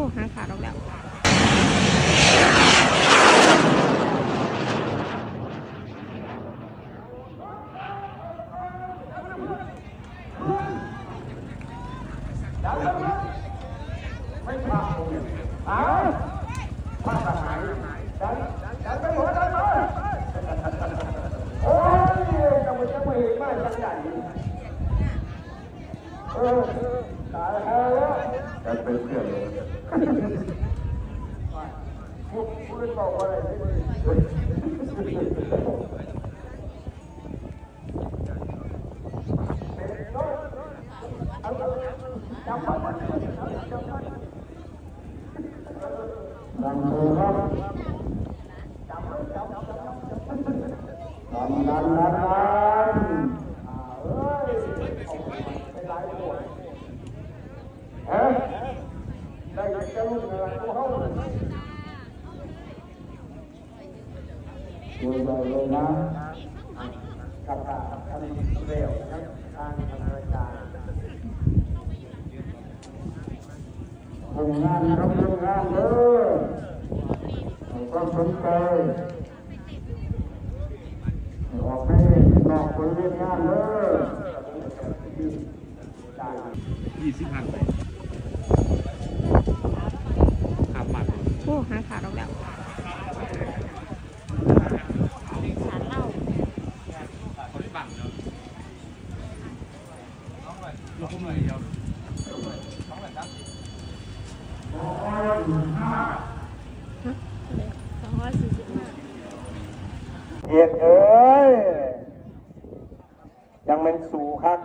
อ้หางขาดออกแล้ว โอ้ยจะมาจะมาเห็นมากจังใหญ่เออตายแล้วกันเป็นเพื่อนเลยพูดพูดบอกว่าอะไรนั่งดูครับทำนั้นนั้นนั้นเอ้ยเป็นไรปวดฮะได้จะรู้เงินกูเขาเลยเลยนะกับการทำเร็วนะการทำรายการทำ งานครับทำงานเลยความสนใจออกให้นอกคนเรียนงานเด้อยี่สิบห้าไปขับหมัดโอ้หางขาดออกแล้วขาดเล่า เขาได้บังเนาะเราคุ้มเลยเดียว สองร้อยสี่สิบห้า เอียดเอ้ย ยังเป็นสู่ครับ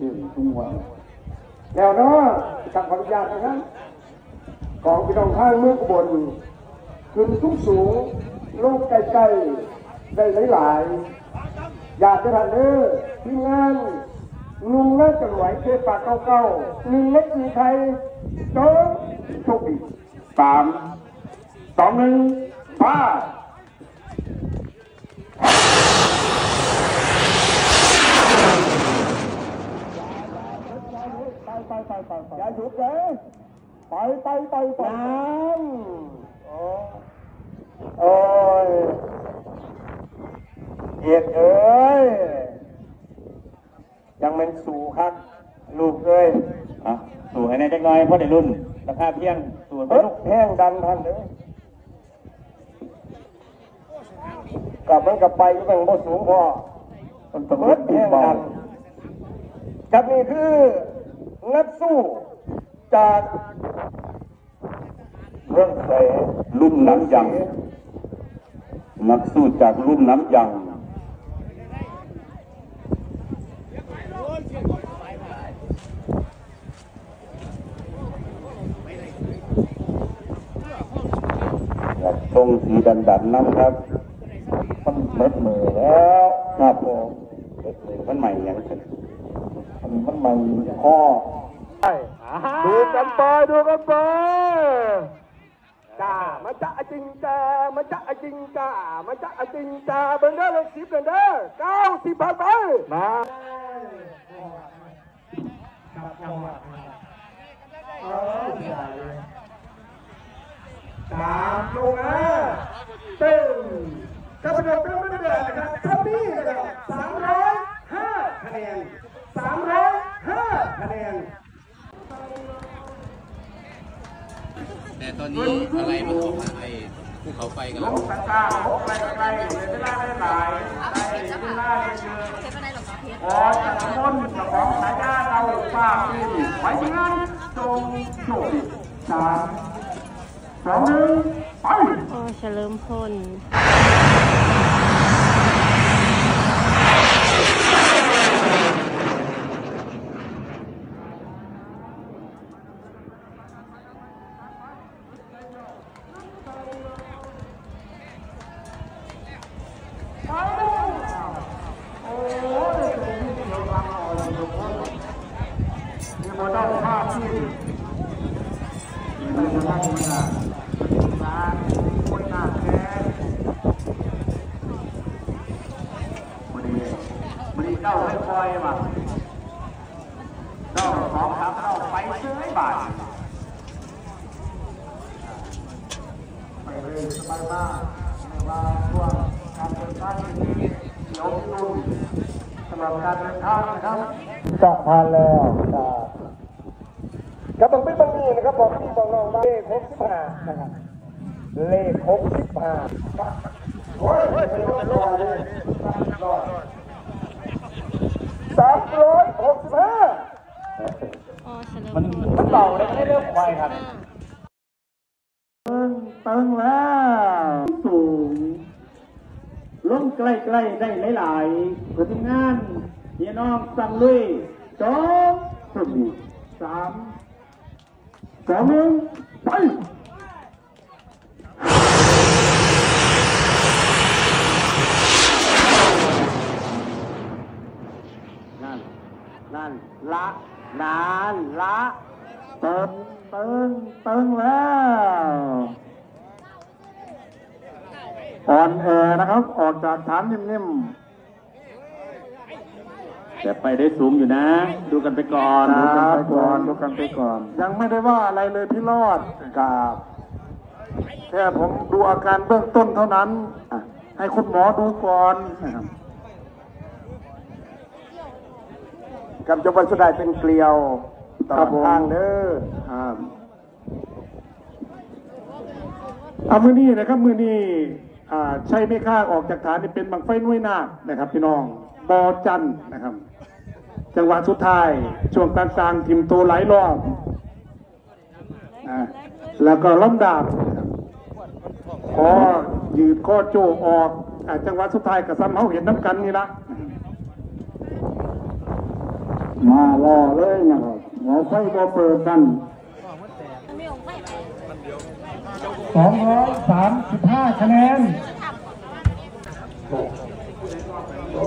อืมทุ่งหัวแล้วเนาะกับขออ นะครับของพี่น้องข้างเมืองบลขึ้นสูงสูงลูกใกล้ๆได้หลายๆอยากจะทันเด้อทีมงานลุงเลิกจังไหวเทปากเก้าๆหนึ่งเล็กหนึ่งไทยโจ๊กโชคดีสามสองหนึ่งป้า ไปไปไปไปไปอย่าหยุดเลยไปไปไปไปน้ำโอ้โอ้ยเอียดเอ้ยยังเป็นสู่ครับลูกเอ้ยอะสู่ให้ในจักหน้อยเพราะได้รุ่นราคาเพียงสู่ไปเฮ้ยลูกแห้งดันทันเลยกลับมันกลับไปก็เป็นบ่สูงพอมันต้องเบิดตีแห้งเบาดันครับนี่คือ นักสู้จากเรื่องใส่รุ่มน้ำยัง นักสู้จากรุ่มน้ำยังอยากทรงสีดันดันน้ำครับมันเม็ดมือแล้ว ครับผมเม็ดมือมันใหม่ยังสิมัน มันใหม่ข้อดูกันไปดูกันไปจ้ามาจ้าจริงจ้ามาจ้าจริงจ้ามาจ้าจริงจ้าเบิ่งเด้อเลขสิบกันเด้อเก้าสิบผ่านไปมาสามลงนะตึ้งข้าพเจ้าเป็นไม่ได้นะครับทัพพี่นะครับสามร้อยห้าคะแนน สามร้อยห้าคะแนนแต่ตอนนี้อะไรมันตกไอ้ภูเขาไฟกันแล้วต่างๆพกไปไกลๆเวลาได้หลายได้เวลาได้เยอะเทปอะไรหรอคะเทปขอจากคนเจ้าของสายญาเราฝากที่ไว้ที่งานจงโชคสามสองหนึ่งไปโอ้เฉลิมพล โอ้ยตรงนี้เกี่ยวกับอ่อนทุกคนมีโมเดลภาพที่ ไปทางด้านนี้นะร้านคนหน้าแท้วันนี้วันนี้เก้าไม่คอยมาเก้าสองสามเก้าไปซื้อให้บาทไปเลยสบายมากไม่ว่าช่วงการเดินทางนี้เดี๋ยวนุ่นสำหรับการเดินทางนะครับจะ ผ่านแล้วจ้าครับผมเป็นบางนี้นะครับบอกพี่บอกน้องว่าเลขหกสิบห้านะครับเลขหกสิบห้าโอ้ยไม่ต้องรอเลยสามร้อยหกสิบห้ามันพลมันเบาเลยไม่เริ่มควายครับตึงตึงแล้วสูงลงใกล้ๆได้หลายๆเพื่อทำงานพี่น้องสังลุย สองสามสามสองหนึ่งไปนั่นนั่นละนานละเติมเติงเติงแล้วอ่อนแอนะครับ ออกจากฐานนิ่มๆ แต่ไปได้สูงอยู่นะ ดูกันไปก่อนดูกันไปก่อนดูกันไปก่อน ยังไม่ได้ว่าอะไรเลยพี่รอดกับแค่ผมดูอาการเบื้องต้นเท่านั้นอะให้คุณหมอดูก่อนนะครับกับจบันสุดท้ายเป็นเกลียวตลอดทางเด้อครับเอามือนี้นะครับมือนี้อ่าใช้ไม่ค่าออกจากฐานนี่เป็นบังไฟนุ่ยนาคนะครับ พี่น้อง บอจันนะครับ จังหวะสุดท้ายช่วงกลางๆทิมตัวหลายรอบอ่าแล้วก็ล้มดาบนะครับพอยืดข้อโจออกอจังหวะสุดท้ายกับซ้ำเขาเห็นน้ำกันนี่ละมารอเลยนะครับหมอไฟก็เปิดกันสองร้อยสามสิบห้าคะแนน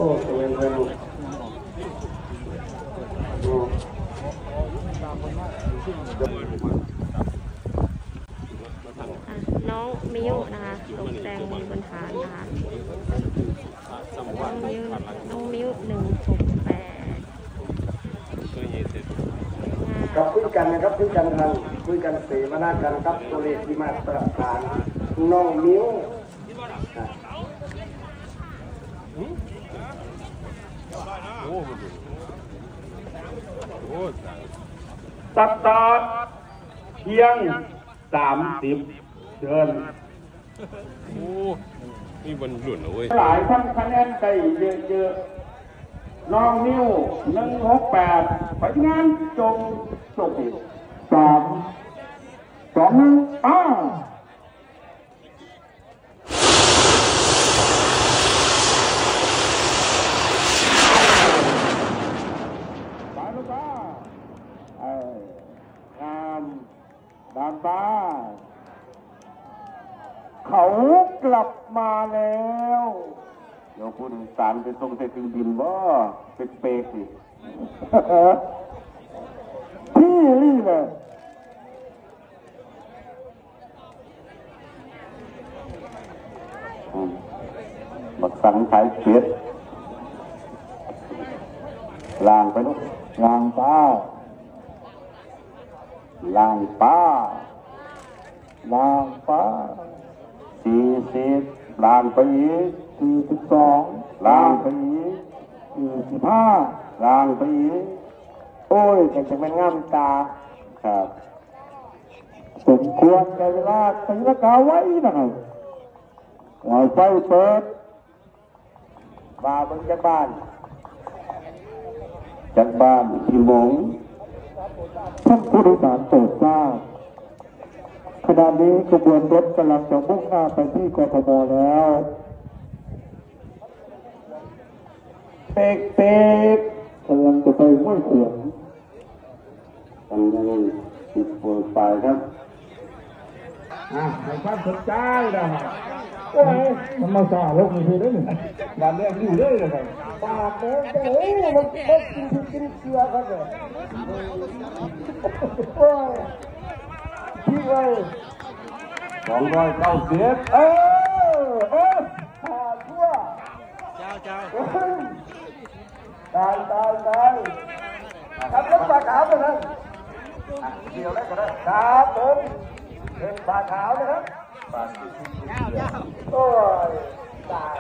น้องมิวนะคะตกแต่งบนฐานนะคะน้องมิวน้องมิวหนึ่งหกแปดกับคุยกันนะครับคุยกันทันคุยกันเสมานากันครับตัวเลขที่มาตรฐานน้องมิ้วนะ ตัดตาเพียงสามสิบเชิญโอ้นี่มันหลุดเหรอเว้ยหลายท่านคะแนนได้เยอะๆน้องนิ้วหนึ่งหกแปดไปงานจงจบอีกสามสองหนึ่งอ้าไปลูกป้าเอ้ยงามดานป้า เขากลับมาแล้ว เดี๋ยวผู้โดยสารไปส่งใส่เครื่องบินบ่เป็นเปกสิ พี่นี่เลยอืมบักสังขายเป็ดล่างไปลูกล่างป้าล่างป้าล่างป้าสี่สิบล่างไปอีกสี่สิบสองล่างไปอีกสี่สิบห้า ล่างไปอีกโอ้ยแต่จะเป็นงามตาครับสมควรในเวลาตีละกาไว้นะครับไวไฟเปิดมาบิ่งจากบ้านจากบ้านที่มงท่านผู้โดยสารโปรดทราบขณะนี้ขบวนรถกำลังจะมุ่งหน้าไปที่กทมแล้วเป๊กเป๊ก กำลังจะไปห้วยเสียงกันยังติดโปรไฟล์ครับอะให้ความสนใจนะโอ้ยมันมาสาลกนี่คือได้หนึ่งบ้านเรียกอยู่ได้เลยไงปากเด้อโอ้ยมันมันกินกินเกลือครับเลยโอ้ยที่เลยสองร้อยเก้าสิบเออเออขาดทั่วเจ้าเจ้าเฮ้ย ตายตายตายทำรถปลาขาวไปนะอะเดียวได้ก็ได้ครับผมเป็นปลาขาวนะครับปลาโอ้ยตาย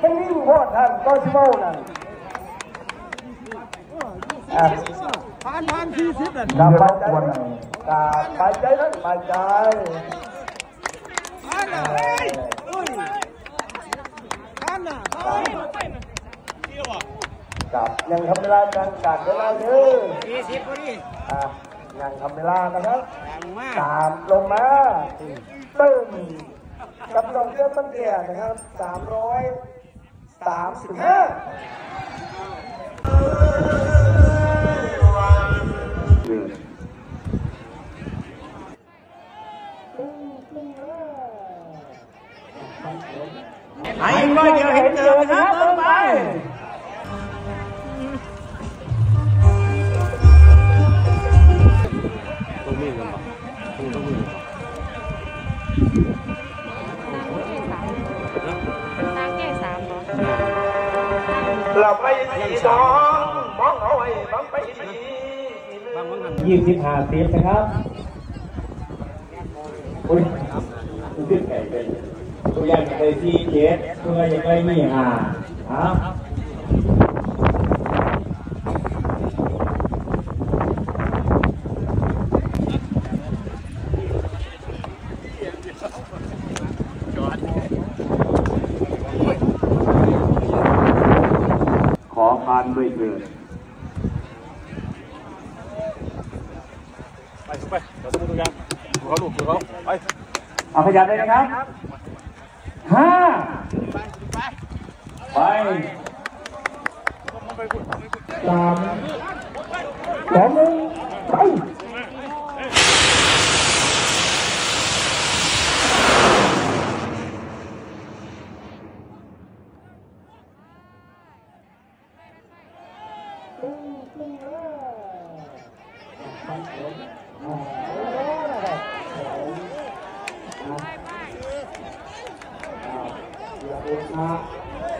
ไม่นิ่งโพอดท่านก็ชิเมานั่นอะพันพันสี่สิบเลยกลับไปใจนะกลับไปใจนะไปใจ พันอะเฮ้ยอุ้ยพันอะพัน กับยังทำเวลาการกัดเวลาเด้อสี่สิบพอดีอะยังทำเวลานะครับแรงมากตามลงมาตึ้งกับรองเจ้าตั้งเกียนะครับสามร้อยสามสิบห้าไอ้ร้อยเดียวเห็นเจอครับเติมไป เราไปสีสองมองเอาไว้บังไปสีบางบางหันยี่สิบห้าสิบนะครับอุ้ยขึ้นไก่เป็นตัวอย่างไปที่เจ็ดตัวอย่างไปมีห้าครับ ขอพานด้วยเถิดไปไปเราสมุดตัวอย่างเขาลูกเขาไปเอาขยับเลยนะครับห้าไปสามสองหนึ่งไป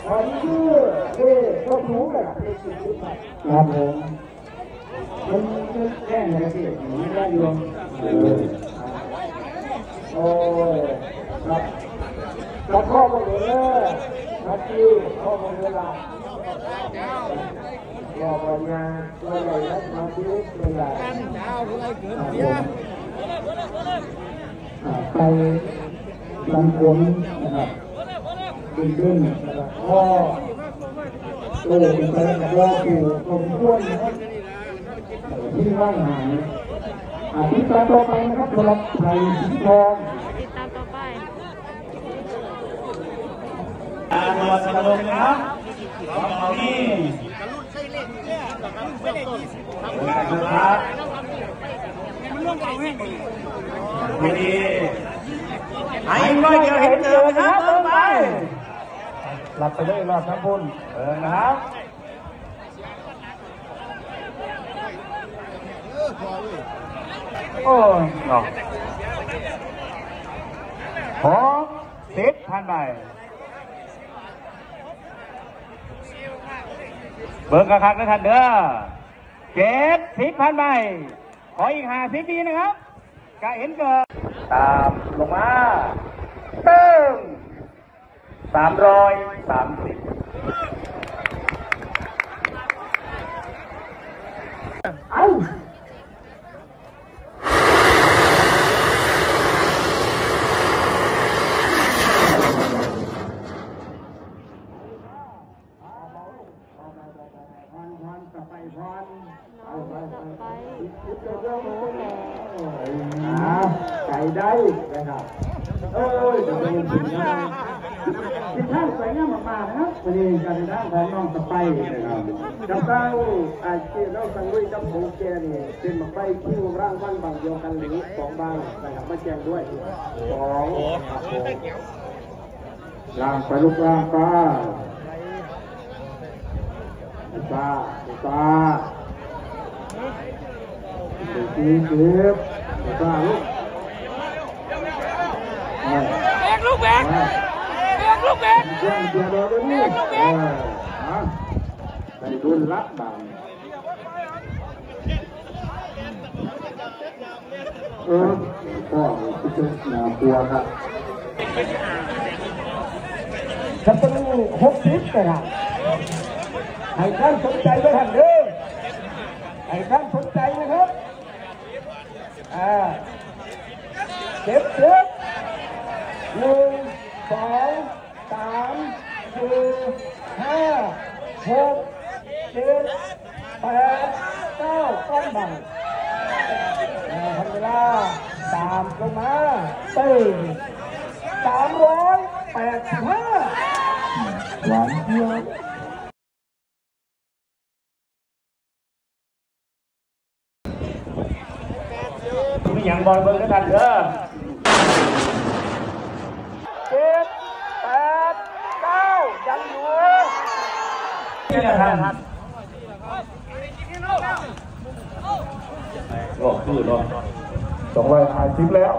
วันชื่อเอ๊ก็ถูกเลยเอ๊สิบสิบแปด ครับผมมันมันแค่ไหนสิมันได้รวม โอ้ยครับรับข้อมูลเลยนัดที่ข้อมูลเวลาบอกวันงานว่าอะไรนะมาที่เวลา ไปลำพวงนะครับขึ้นขึ้นนะครับก็โตเป็นไปกับว่าปู่สมควรนะครับที่ว่างหายอาที่ตามต่อไปนะครับสำหรับไทยสีทองติดตามต่อไปอ่านวัสดุนะครับของเรานี่นะครับ ไม่ดีไอ้ร้อยเดียวเห็นเจอครับเติมไปหลับไปเลยรอดทั้งพุ่นเออนะครับโอ้ยเนาะหกสิบพันใบเบิ่งกระคักนะท่านเด้อเจ็ดสิบพันใบ ขออีกห้าสิบปีนะครับกะเห็นเกิดตามลงมาเติมสามร้อยสามสิบ ต่อไปโอ้แหละ อ่าไก่ได้นะครับเอ้ยจะเป็นสิ่งนี้ทิศทางสวยงามมากๆนะครับวันนี้การเดินทางของน้องสไปนะครับกับเราอาชีพเราสังเวยกับโฮเกนี่ เป็นมาไปที่ร่างวันบางเดียวกันหรือสองบางนะครับมาแจ้งด้วยสองล่างไปลูกล่างไปป้าป้าสี่สิบสี่สิบสาลูกแบกลูกแบกแบกลูกแบกเดี๋ยวเดี๋ยวเดี๋ยวนี่เออฮะใส่ดุลละบาง เออพ่อจะน่ากลัวครับจะเป็นหกสิบนะครับให้ท่านสนใจไว้ท่านเด้อให้ท่านสนใจนะครับ อ่าเจ็บเจ็บหนึ่งสองสามสี่ห้าหกเจ็ดแปดเก้าก้อนบัง ឡាតាមលងមកទៅ385វ៉ាន់យល់យ៉ាងបលបើកថាអឺ7 8 9យ៉ាងយូរនេះนะครับ哦，对了。250 แล้ว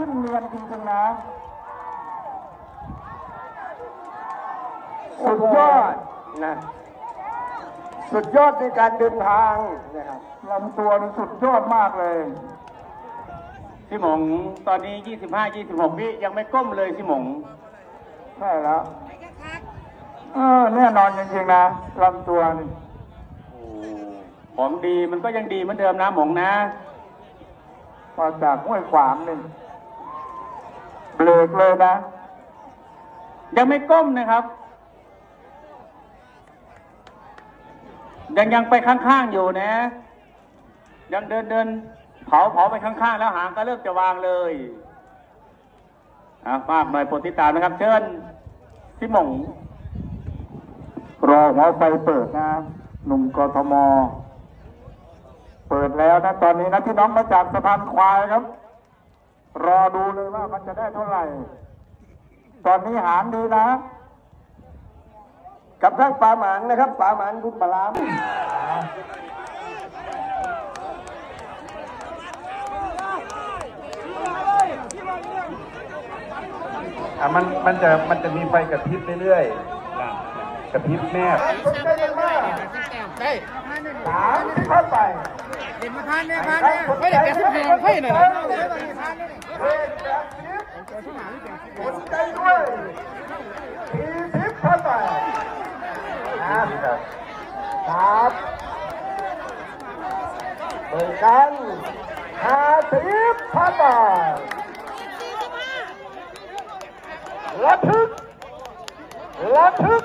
ขึ้นเรียนจริงๆนะสุดยอดนะสุดยอดในการเดินทางนะครับลำตัวนี่สุดยอดมากเลยพี่หมงตอนนี้ 25 26วิยังไม่ก้มเลยพี่หมงใช่แล้วเออแน่นอนจริงๆนะลำตัวนี่โอ้ของดีมันก็ยังดีเหมือนเดิมนะหมงนะมาจากห้วยขวางนี่ เบรกเลยนะ ยังไม่ก้มนะครับ ยังยังไปข้างๆอยู่นะ ยังเดินเดินเผาเผาไปข้างๆแล้วหางก็เริ่มจะวางเลยอะมากหน่อยโปรดติดตามนะครับ เชิญพี่หมงรอหัวไฟเปิดนะหนุ่มกทม เปิดแล้วนะ ตอนนี้นะพี่น้องมาจากสะพานควายครับ รอดูเลยว่ามันจะได้เท่าไหร่ ตอนนี้หางดีนะ กับทั้งปลาหมานนะครับปลาหมานคุณปลาลามอะมันมันจะมันจะมีไฟกระพริบเรื่อยๆกระพริบแนบสนใจกันมากสามที่เข้าไปเด็กมาทานเนี่ยทานเนี่ยไม่ได้แกสุดแหงให้หน่อยสนใจ ด้วยสี่สิบเข้าไปนะครับครับเปิดกันห้าสิบเข้าไประทึกระทึก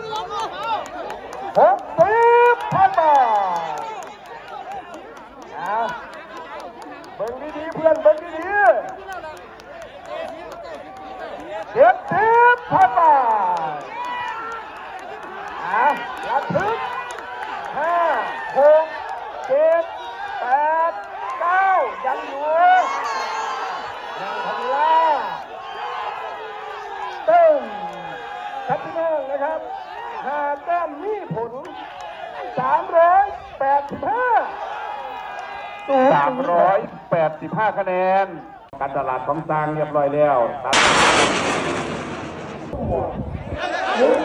สามร้อยแปดสิบห้าสามร้อยแปดสิบห้าคะแนน การตลาดของซางเรียบร้อยแล้วครัน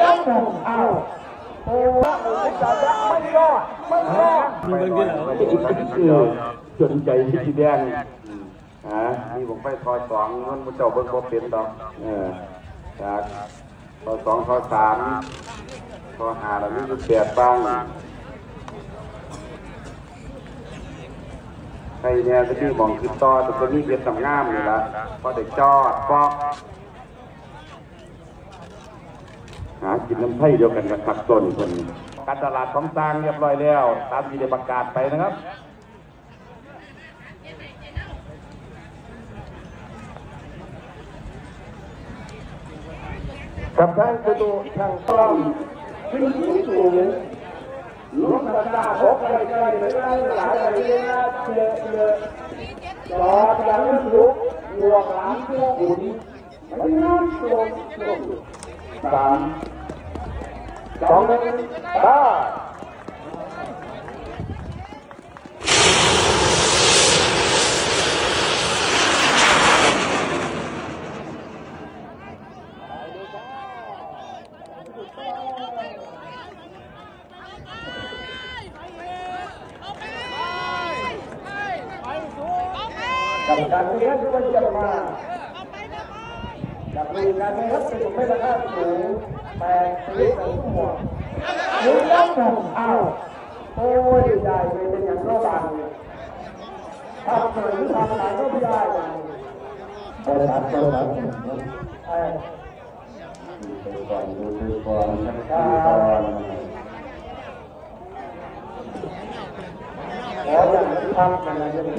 ยันอ้าวอ้ว่าโไม่รอดไม่รอดมันเป็นเหรอจนใจที่แดงฮะมีผมไปคอยสองมันมุเจ้าเบิ้งพอเปลี่ยนดอกเออจากคอยสองคอยสามคอยหาแล้วนี่คือแปดบ้าง ใครเนี่ยจะมีหมองคือต่อแต่จะมีเบียดสำงามนี่ละพอเด็กจอดฟอกหากินน้ำไผ่เดียวกันกับขักต้นคนการตลาดของสร้างเรียบร้อยแล้ว ตามที่ได้ประกาศไปนะครับกับทางประตูทางป้อมขึ้นสูงสูงลุก มาตาหกอะไรกันไม่ได้หลายอะไรเยอะเยอเชื่อจอดยังลุกหัวหลานเพื่ออุ่นไม่น้ำสูงสูงสามสองหนึ่งบ้า กับการเรียนที่มันจะมาจากมีการเรียนเป็นไม่ราคาสูง แต่ชีวิตของทุกคนยืนแล้วหนึ่งเอาโอ้ยใหญ่เป็นอย่างโนบันทำหรือทำไหนก็ไม่ได้ ไปตัดไปตัด เออ ก่อนดูดูก่อนดูก่อน ขออย่างที่ทำกันนะจะดี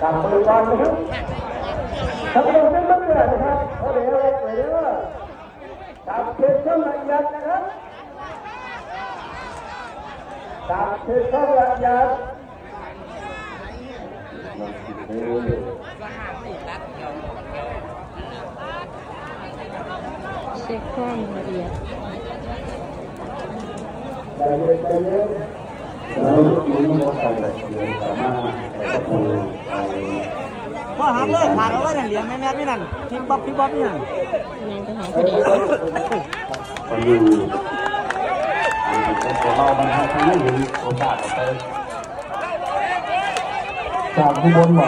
กับเล่นเวลาจับมือกันนะครับทำเป็นเป็นมันเกิดนะครับเอาเดี๋ยวเอาไปเรื่อยจับเชือกเครื่องละเอียดนะครับจับเชือกเครื่องละเอียดเช็คความละเอียดใจเย็นใจเย็น แล้วมีมอไซค์เลยสามารถไปดูไปพ่อหักเลยขาดเอาไว้นั่นเหรียญแม่แม่นี่นั่นพิมบ๊อบพิมพ์บ๊อบนี่นั่นยังจะหาพอดีไปดูตัวเราบางครั้งไม่เห็นโอกาสไปจากข้างบนบ่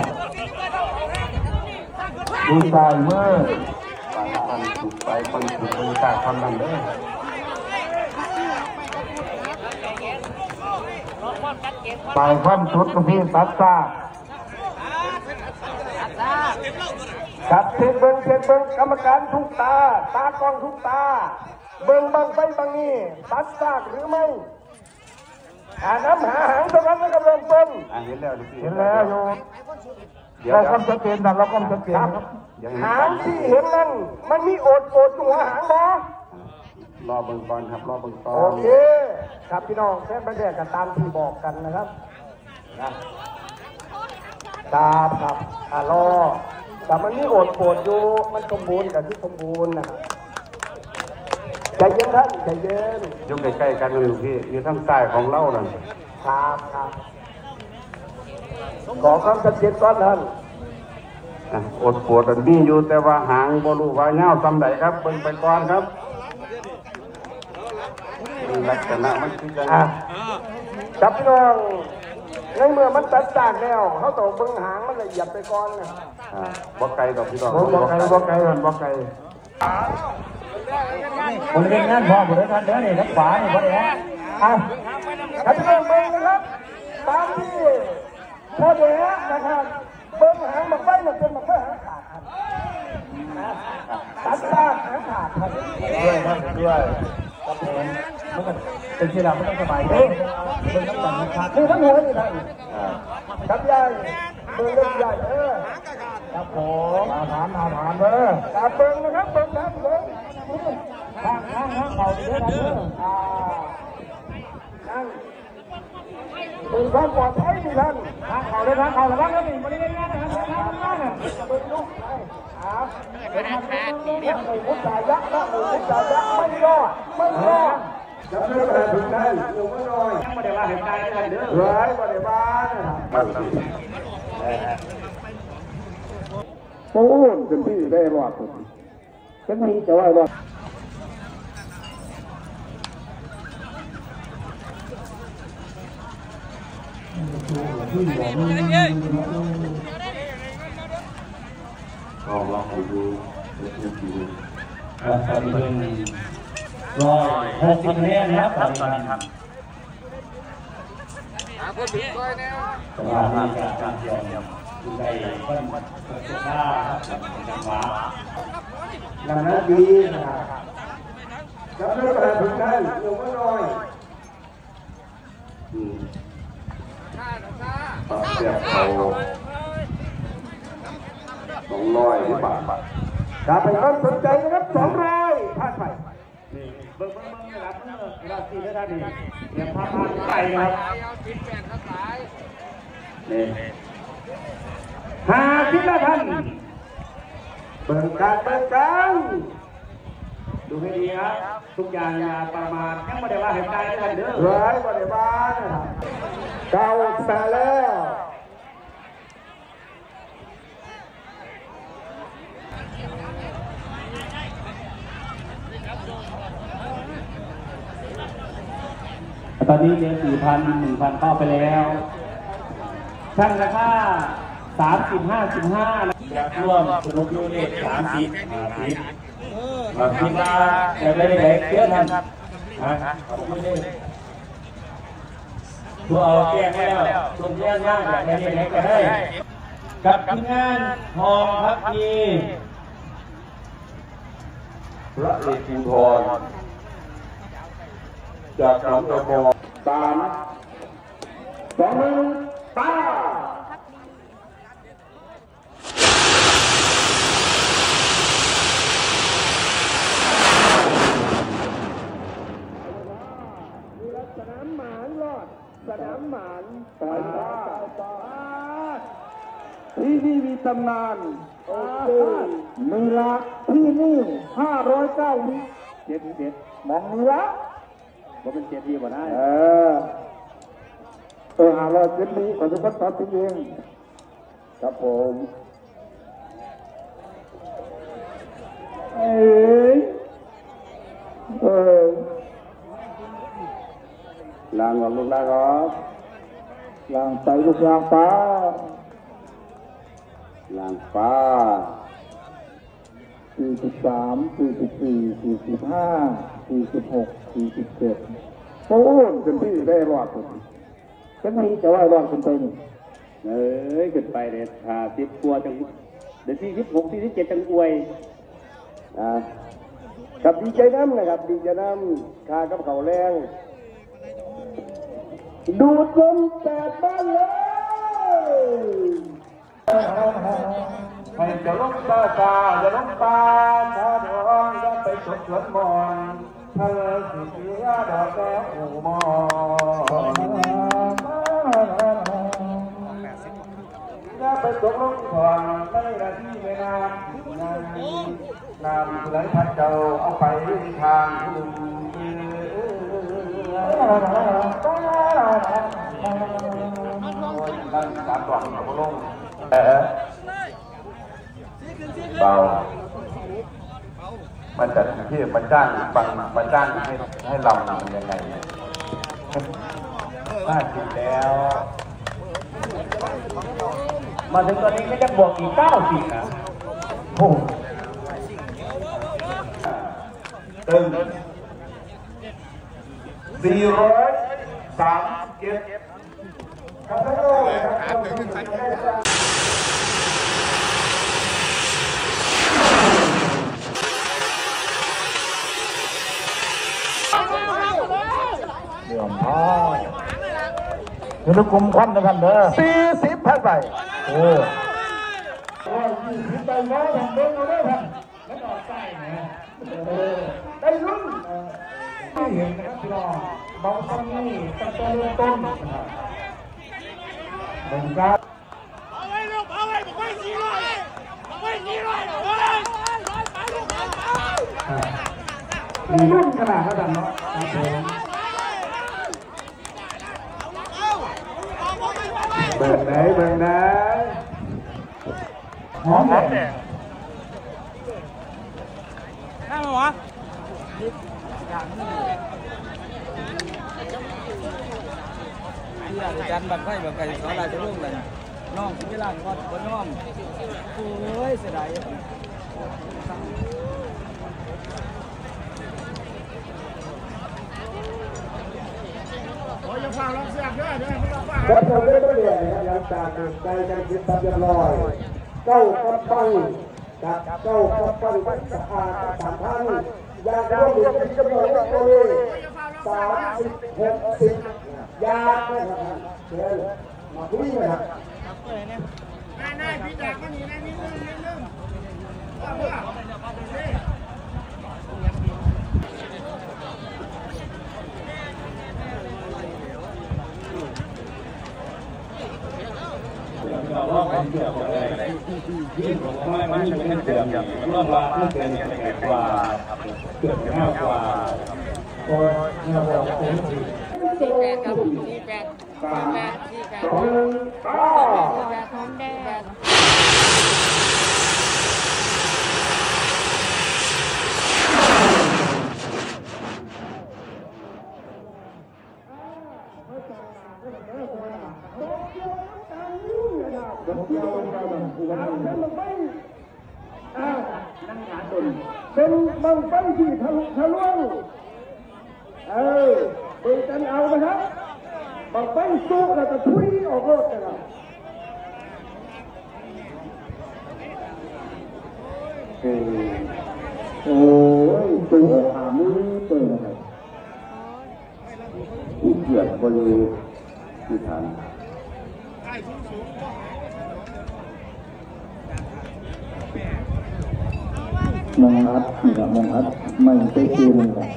ดูสายเมื่อคนถูกไปคนถูกบริการคนนั้นเลยปลายความชุดกับพี่ตัดซาจับเช็คเบิ้งเช็คเบิ้งกรรมการทุกตา ตากล้องทุกตา เบิ้งบางไฟบางนี่ตัดซากหรือไม่หาน้ำหาหางเท่านั้นนะครับเริ่มต้นอะเห็นแล้วดิพี่เห็นแล้วโยมเดี๋ยวเราคก็รับชัดเจนนะเราก็ชัดเจนครับยังหางที่เห็นนั้นมันมีโอดโอดอยู่หัวหางบอ รอเบิ่งก่อนครับรอเบิ่งก่อโอนเคครับพี่น้องแค่ประเดี๋ยวกันตามที่บอกกันนะครับนะตามครับอ่ารอแต่มันมีโอดโอดอยู่มันสมบูรณ์กับที่สมบูรณ์นะครับใจเย็นท่านใจเย็นอยุ่ใกล้ๆกันเลยพี่อยู่ทางใต้ของเรานั่นครับครับขอความชัดเจนก่อนท่านอะอดปวดอันนี้อยู่แต่ว่าหางบ่รู้ว่าเงาวซำใดครับเบิ่งไปก่อนครับนี่ ลักษณะมันคือจังอะจับพี่น้องในเมื่อมันตัดจากแล้วเขาต้องเบิ่งหางมันละเอียดไปก่อนนะครับอ่าบ่ไกลดอกพี่น้องบ่ไกลบ่ไกลมันบ่ไกลผมเป็นงานพ่อผมได้ทันเด้อนี่ทักขวานี่พอดีฮะอะครับพี่น้องเบิ่งนะครับตามที่พ่อเดะนะครับเบิ่งหางมันไฟมันเป็นมันไฟหางขาดครับนะตัดจากหางขาดครับด้วยครับด้วย ครับผมมันก็เป็นที่เราไม่ต้องสบายใจเป็นน้ำตาลนะครับคือทั้งหัวนี่นะครับยายเบิ่งเล็กใหญ่เออครับผมมาถามมาถามเด้อตาเบิ้งนะครับเบิ้งนะเบิ้งข้างข้างข้างเขาเด้อครับเด้ออ่านั่ง เป็นความปลอดภัยที่ท่านทางเขาเลยทางเขาระวังนะนี่บริเวณงานนะครับทางงานนะเป็นลูกไอ้ครับเป็นทางเรื่องของมุจายักษ์นะมุจายักษ์ไม่รอดไม่รอดจะเพื่ออะไรถึงได้อยู่ไม่น้อยยังไม่ได้ว่าเห็นใจกันเด้อร้ายกว่าในบ้านนะครับโอ้ยเป็นพี่ได้รอดสุดฉันมีจะว่ารอด ตอนนี้เป็นร้อยหกสิบคะแนนนะครับตอนนี้ครับสำหรับการการเกี่ยวกับผู้ใดคนสุภาพครับจังหวะดังนั้นดีนะครับจะเพื่ออะไรถึงได้อยู่ไม่น้อย เสียบเขาสองร้อยบาทถ้าเป็นความสนใจนะครับสองร้อยผ่านไปเบิ้งเบิ้งเบิ้งรับเมื่อเวลาสี่นาทีเตรียมพาพานไปครับนี่หาทิศละท่านเปิดการเปิดการดูให้ดีครับทุกอย่างอย่าประมาทยังไม่ได้ว่าเห็นใจกันเด้อร้ยกว่าในบ้านะครับ เก้าแสนแล้วตอนนี้เดือนสี่พันหนึ่งพันเข้าไปแล้วช่างราคาสามสิบห้าสิบห้าร่วมสนุกยูนิตสามสิบห้าสิบมาพิมพ์มาแต่ไม่ได้เด็กเยอะท่านนะขอบคุณด้วย ตัวเอาแก้งแล้วตัวแย่งย่างแบบนี้ไหนก็ได้ กับทีมงานทองพักดีพระเอกภูธรจากหนองตะบอตามสองหนึ่งป้า สนามหมานรอด ส นามหมานตายตายตายที่นี่มีตำนานโอเคมีละที่นี่ห้าร้อยเก้าวิเจ็ดเจ็ดมองมีละว่าเป็นเจ็ดที่บ่ได้เออเออห้าร้อยเจ็ดวิขอทุกคนตัดสินเองครับผมเอ้ยเออ ลางออกลูกลางออกยางไปลูกยางฟ้าลางฟ้าสี่สิบสามสี่สิบสี่สี่สิบห้าสี่สิบหกสี่สิบเจ็ดโอ้ยจนพี่ได้รอดสุดฉันมีจะว่ารอดคนไปนี่เอ้ยขึ้นไปเด็ดหาสิบกลัวจังเดี๋ยวสี่สิบหกสี่สิบเจ็ดจังอวยอ่ากับดีใจน้ำนะครับดีใจน้ำคากับเขาแรง ดูดจนแปดบ้านเลยใครจะลงตาตาจะลงตาตาดองอย่าไปสดสวนมอนเธอสิเสียดอกแล้วหูมอนอย่าไปตกลงก่อนไม่ละที่ไม่นานนานนานไหลพัดเจ้าเอาไปทางอื่นนั่น สามดอกกับลงเบามันจะที่มันจ้างบังมันจ้างให้ให้ลำมันยังไงเนี่ยห้าสิบแล้ว มาถึงตอนนี้ก็จะบวกอีกเก้าสิบนะโอ้ตึง สี่ร้อยสามเจ็ดเดี๋ยวพ่อเดี๋ยวลูกกลมควันนะท่านเด้อสี่สิบพันไปโอ้โอ้ยี่สิบไปน้อยท่านเด้อเด้ท่านแล้วดอกไส้นะได้ลุ้น ไม่เห็นนะครับพี่น้องเบาซ้ำนี่ตั้งแต่เริ่มต้นนะครับบงการเอาไว้ลูกเอาไว้บอกไว้สีร้อยบอกไว้สีร้อยเฮ้ยไปลูกเอาเอาอ่ามีรุ่นขนาดเท่ากันเนาะครับผมเบิ่งไหนเบิ่งไหนหอมแดงได้ไหมวะ ที่อาจารย์บัตรไฟแบบไก่เขาลายจะรุ่งเลยน้องเวลานก่อนบนน้องโอ้ยเสียดายวัดเราได้ไม่เรียนนะครับหลังจากใจกันคิดตับเรียบร้อยเจ้ากับปังกับเจ้ากับปังวัดสาสามพัน ยาร่วมอยู่เป็นจำนวนตัวเลยสามสิบหกสิบยานะครับเชิญมาคุยไหมครับ สองหนึ่งป้า แบบหอมแดง เ เป็นบังไฟที่ทะลุทะลวงเออเปิดกันเอาไหมครับบังไฟสู้แล้วก็ทุยออกรถกันครับโอ้ยตัวถามนี่ตัวอะไรที่เกียดบริเวณที่ฐาน มองอัดนี่แหละมองอัดไม่ใช่คืนนี่แหละ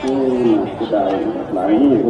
โอ้ยจะได้หลาย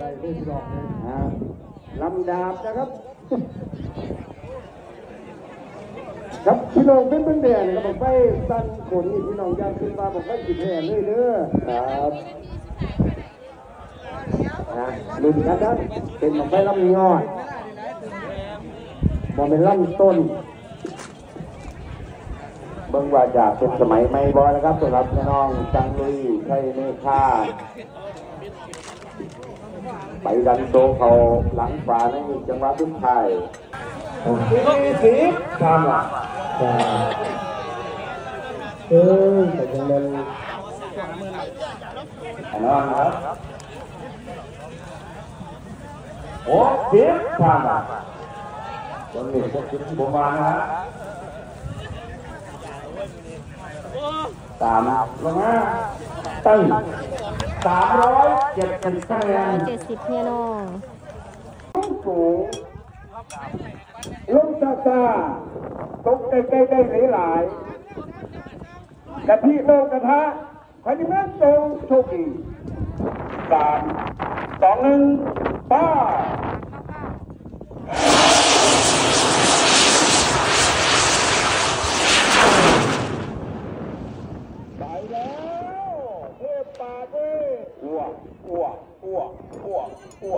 ด้ได้หยอกเลยอ่าลำดาบนะครับ พี่น้องเป็นเป็นแดนครับผมไปสั้นขนนี่พี่น้องอยากขึ้นมาผมก็จิตแห่เลยเด้อครับอ่าลุ้นกันครับเป็นผมไปลำยอดบ่เป็นลำต้นเบิ่งว่าจะเป็นสมัยใหม่บ่นะครับสำหรับพี่น้องจังลุยไทยเมฆาไปดันโตเขาหลังฝาในจังหวะทุกทยสี่สิบทำอะจ้าเออแต่ยังมั นน้องครับโอ้เจ็บผ่านอะตอนนี้ก็คิดประมาณนะฮะตามลงมา ตกใกล้ๆได้หลายๆกะทิโลกกระทะขอให้แม่ตรงโชคดีสามสองหนึ่งป้าไปแล้วเทพปาดเว้ยว้าอ้วอ้วอ้วอ้ว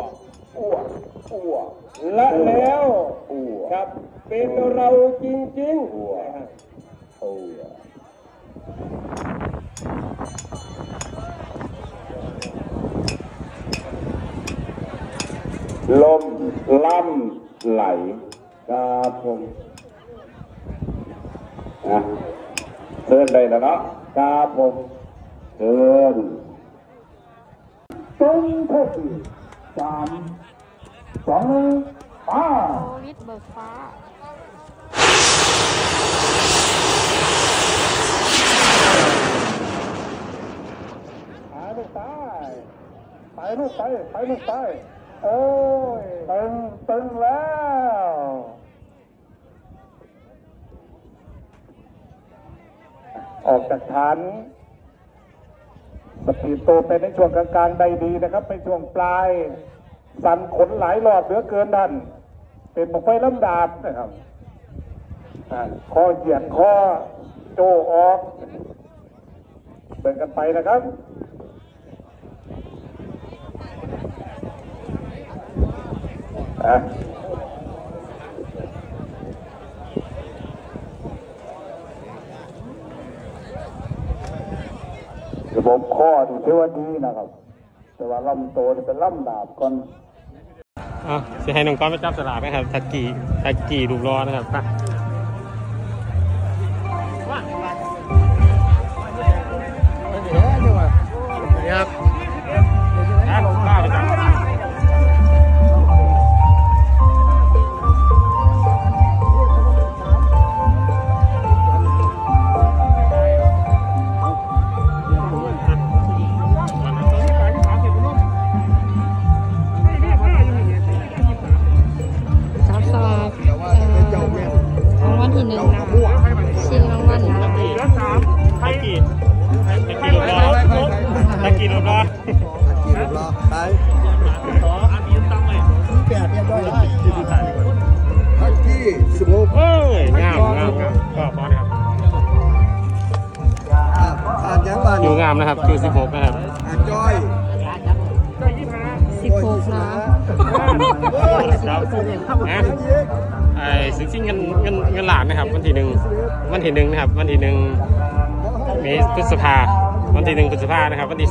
อ้วอ้วและแล้วครับเป็นเราจริงๆลมล่ำไหลครับผมนะเชิญได้แล้วเนาะครับผมเชิญตรงเท่าที่ สามสองหนึ่งป้าโควิดเบิกฟ้าหายลูกตายไปลูกไปไปลูกไปโอ้ยตึงตึงแล้วออกจากฐาน สปีดโตเป็นในช่วงกลางๆได้ดีนะครับในช่วงปลาย สันขนหลายรอบเหลือเกินดัน เป็นบอกไฟลำดาบนะครับอ่าคอเหยียดคอโจออกเดินกันไปนะครับอะ ระบบข้อที่ถือว่าดีนะครับ แต่ว่าลำโตจะเป็นลำดาบก่อนอะจะให้น้องก้อนไปจับสลากนะครับทักกี่ทักกี่รูปรอนะครับไป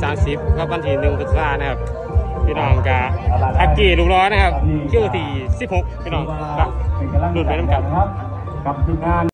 ภานะครับวันที่สามสิบก็วันที่หนึ่งพฤษภานะครับพี่น้องกะอากีลูกร้อยนะครับคิวที่สิบหกพี่น้องครับรุ่นไปน้ำกันกับทีมงาน